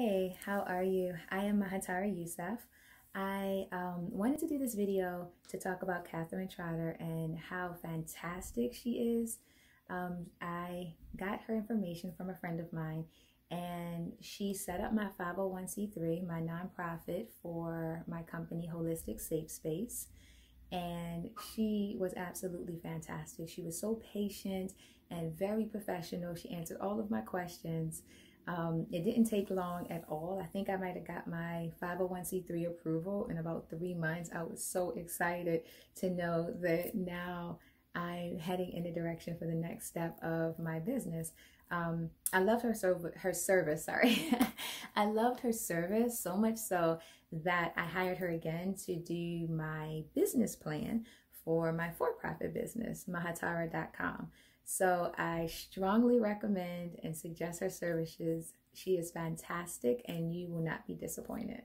Hey, how are you? I am Mahatara Youssef. I um, wanted to do this video to talk about Catherine Trotter and how fantastic she is. Um, I got her information from a friend of mine and she set up my 501c3, my nonprofit for my company Holistic Safe Space. And she was absolutely fantastic. She was so patient and very professional. She answered all of my questions. Um, it didn't take long at all. I think I might have got my 501c3 approval in about three months. I was so excited to know that now I'm heading in the direction for the next step of my business. Um, I loved her serv- her service. Sorry, I loved her service so much so that I hired her again to do my business plan for my for-profit business, Mahatara.com. So I strongly recommend and suggest her services. She is fantastic and you will not be disappointed.